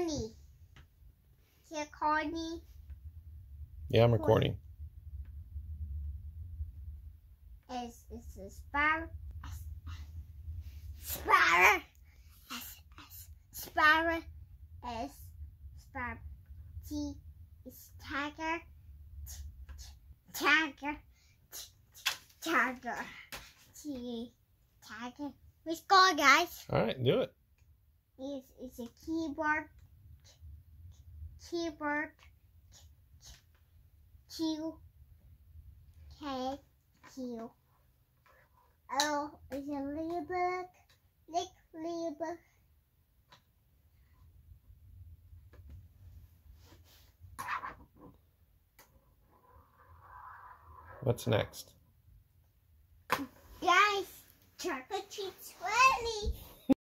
Connie. Here, Connie. Yeah, I'm recording. S is a sparrow. Sparrow. S, sparrow. S, sparrow. T is tiger. Tiger. Tiger. T, tiger. Let's go, guys. All right, do it. Is is a keyboard. Keyboard. Q. K. Q. L is a ladybug. Lick ladybug. What's next? Guys, chocolate chip 20.